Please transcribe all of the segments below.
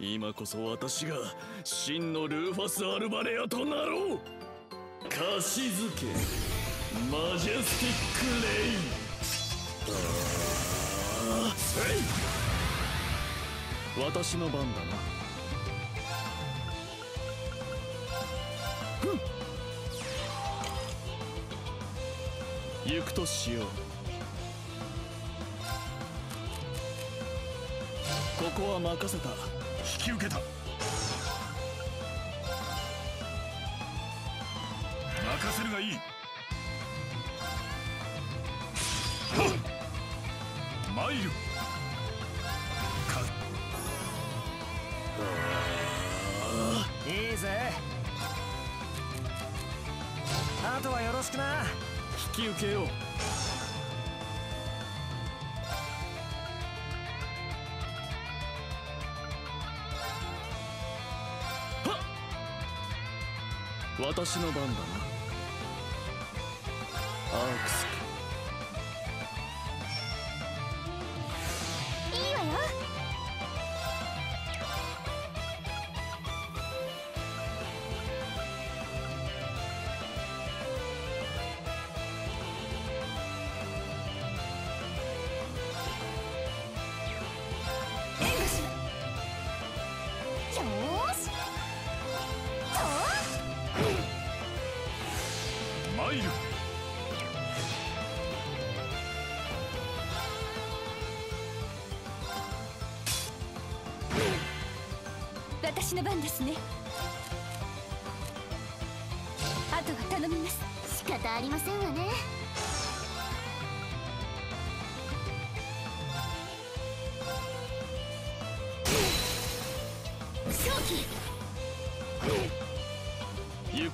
今こそ私が真のルーファス・アルバレアとなろう。貸し付けマジェスティック・レイン。ああ私の番だな。行くとしよう。ここは任せた。引き受けた。任せるがいい。参る。かいいぜ。あとはよろしくな。引き受けよう私の番だな。アークス私の番ですね。あとは頼みます。仕方ありませんわね。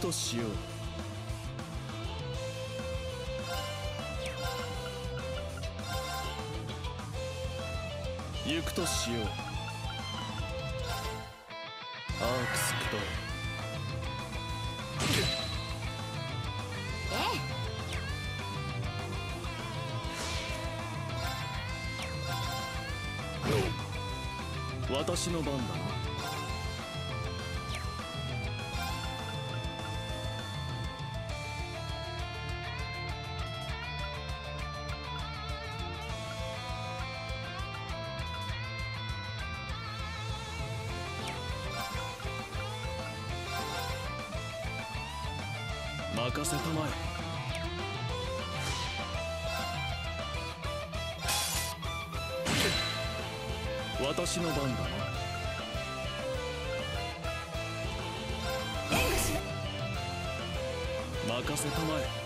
としよう。行くとしようと。え私の番だな任せたまえ。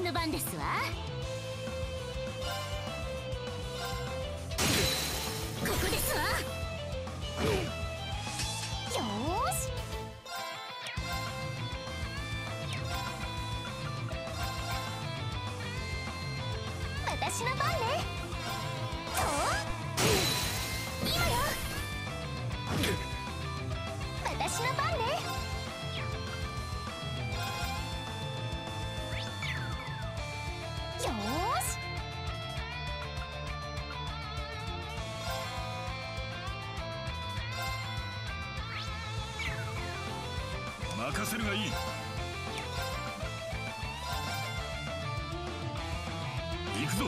私の番ですわ。ここですわ。任せるがいい。行くぞ。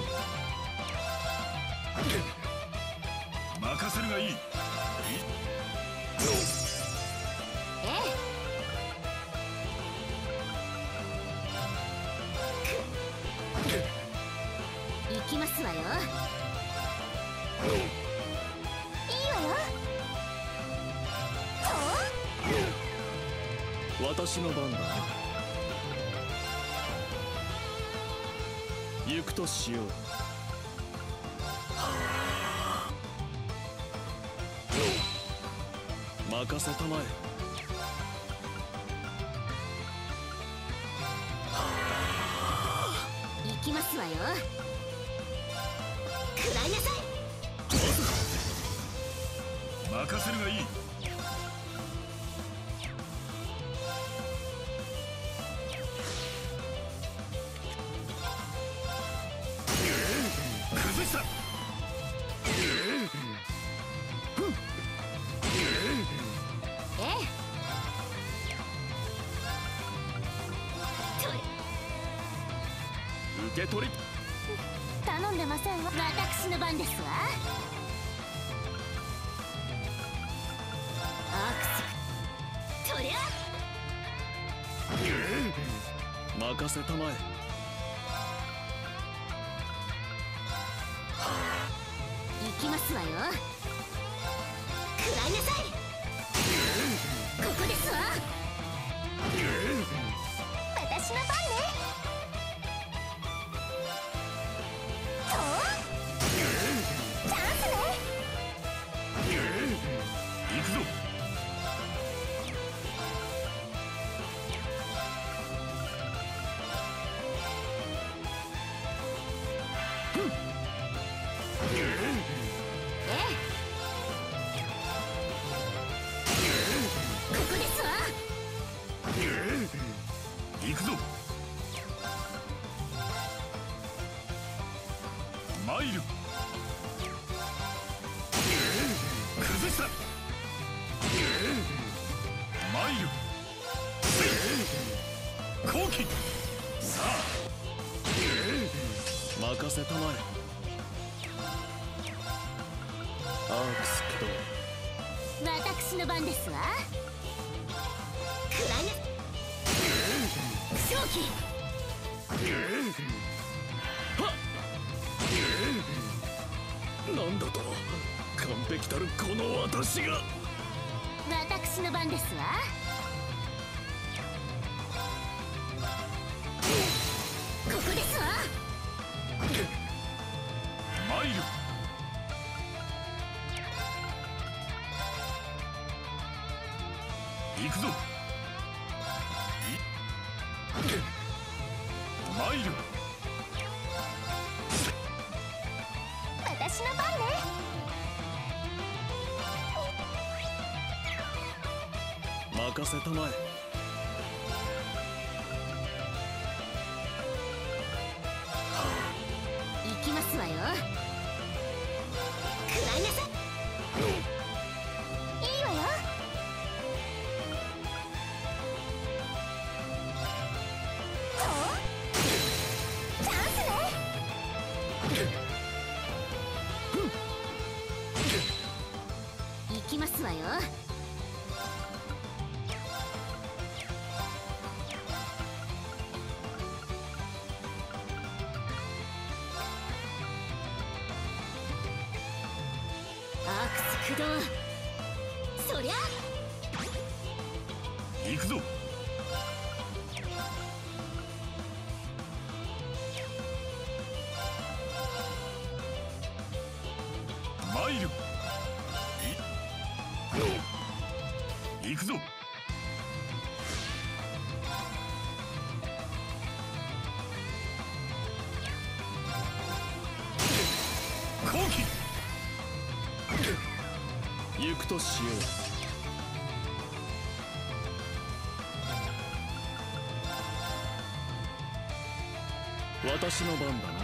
任せるがいい。私の番だ。な行くとしよう。任せたまえ。行きますわよ。食らいなさい。任せるがいい受け取り。頼んでませんわ。私の番ですわ。アクスとりゃ任せたまえ。行きますわよせたまえアークス駆動私の番ですわ。食らいな正気。なんだと。完璧たるこの私が。私の番ですわ行くぞ。い参る。私の番ね。任せたまえ行きますわよ。アークス駆動。くぞ。後期行くとしよう。私の番だな。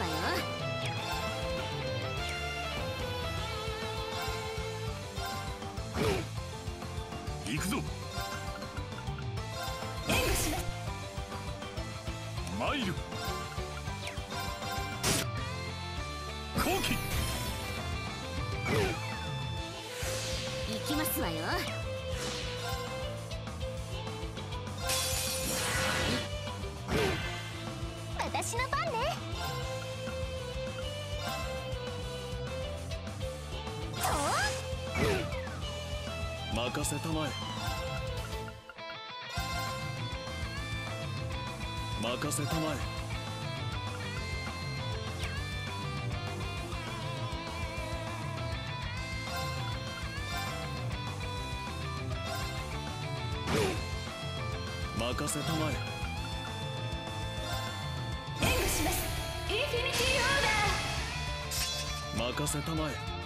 わよ。行くぞ。援護します参る。後期。行きますわよ任せたまえ。任せたまえ。任せたまえ。援護します。インフィニティオーダー。任せたまえ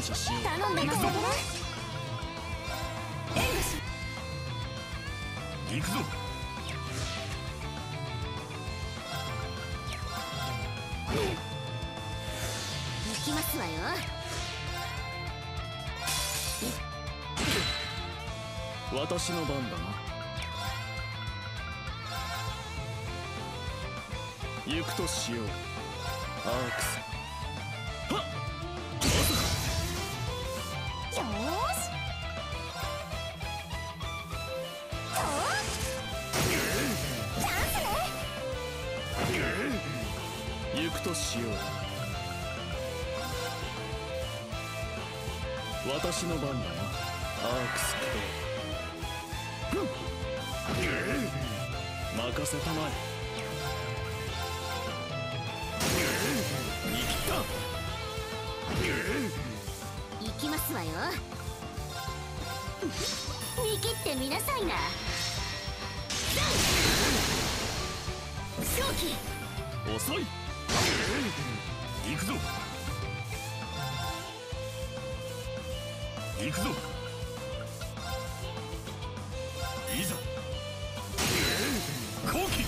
感謝しよう頼んだなさ援護し行くぞ。行きますわよ。私の番だな。行くとしよう。アークスしよう私の番だなアークスクロ任せたまえ生きた行きますわよ。見切ってみなさいな。正気遅い行くぞ。行くぞ。いざ。後期。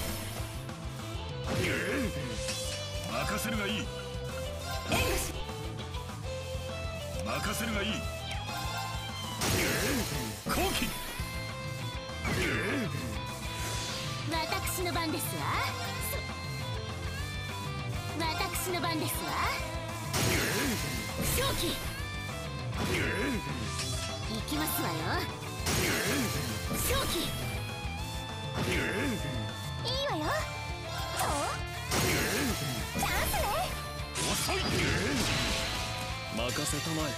任せるがいい。任せるがいい。後期。私の番ですわ。私の番ですわ。正気。行きますわよ。正気。いいわよ。とチャンスね。遅い任せたまえ。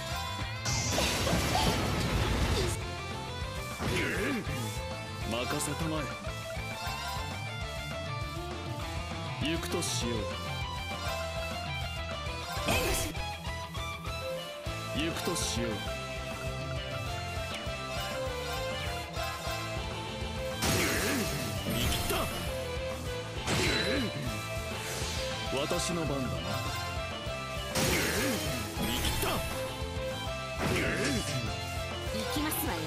任せたまえ。行くとしよう。行くとしよう。私の番だな。生きた。行きますわよ。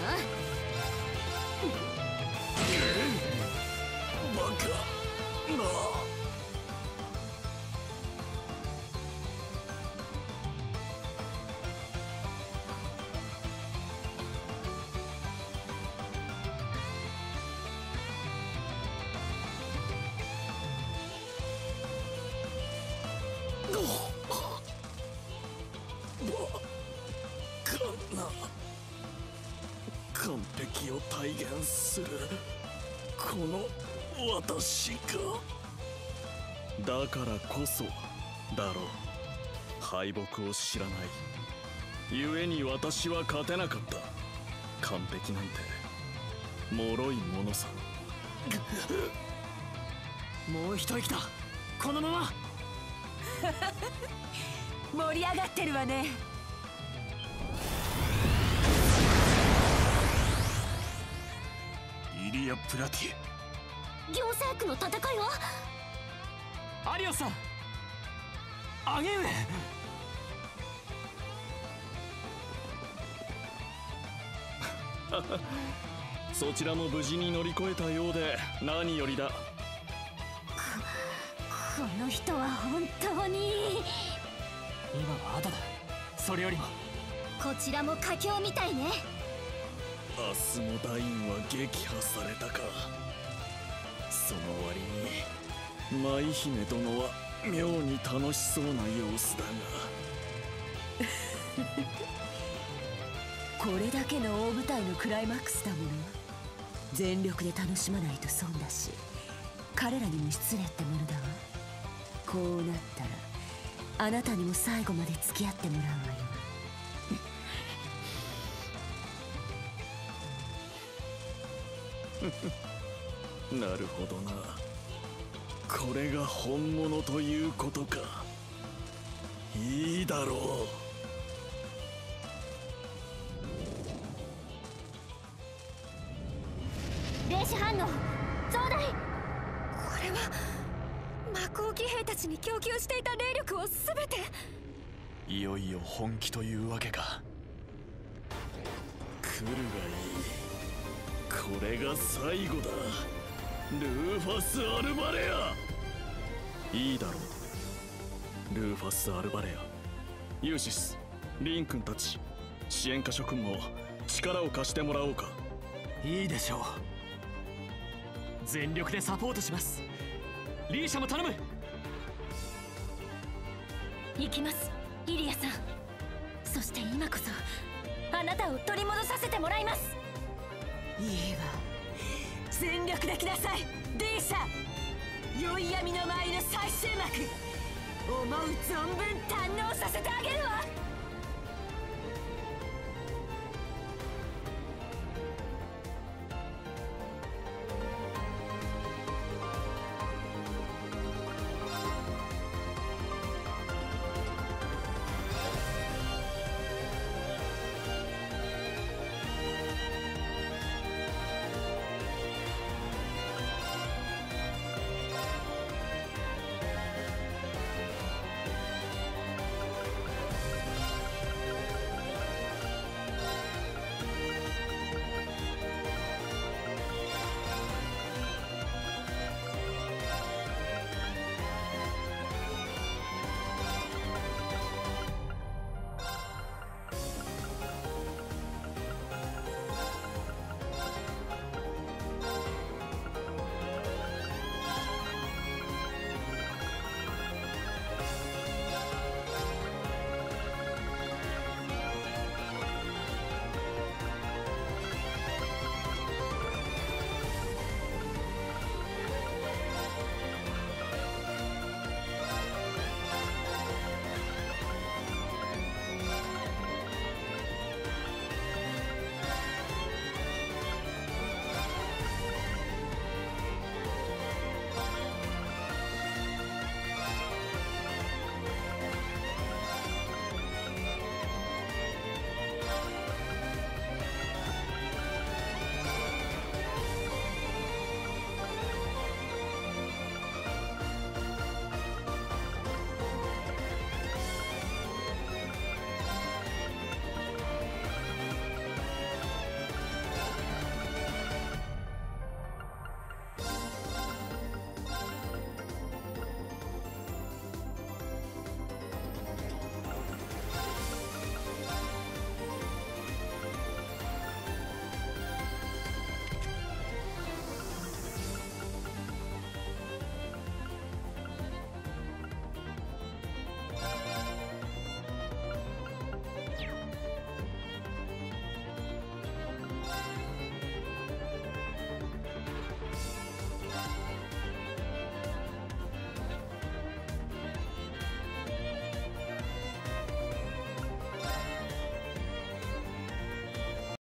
バカ。なあを体現する。この私が。だからこそだろう。敗北を知らない。故に私は勝てなかった。完璧なんて。脆いものさ。もう一息だ。このまま。盛り上がってるわねリア・プラティエ。行政区の戦いは？アリオさん姉上 そちらも無事に乗り越えたようで何よりだ。この人は本当に。今は後だ。それよりも。こちらも佳境みたいねアスモダインは撃破されたか。その割に舞姫殿は妙に楽しそうな様子だが。これだけの大舞台のクライマックスだもの。全力で楽しまないと損だし彼らにも失礼ってものだわ。こうなったらあなたにも最後まで付き合ってもらうわよ。なるほどな。これが本物ということか。いいだろう。霊視反応。増大。これは魔鋼騎兵たちに供給していた霊力を全て。いよいよ本気というわけか。来るがいいこれが最後だ。ルーファス・アルバレア。いいだろう。ルーファス・アルバレア。ユーシスリン君たち支援課諸君も力を貸してもらおうか。いいでしょう。全力でサポートします。リーシャも頼む。行きますイリアさん。そして今こそあなたを取り戻させてもらいますいいわ全力で来なさい。D 社宵闇の舞の最終幕。思う存分堪能させてあげるわ。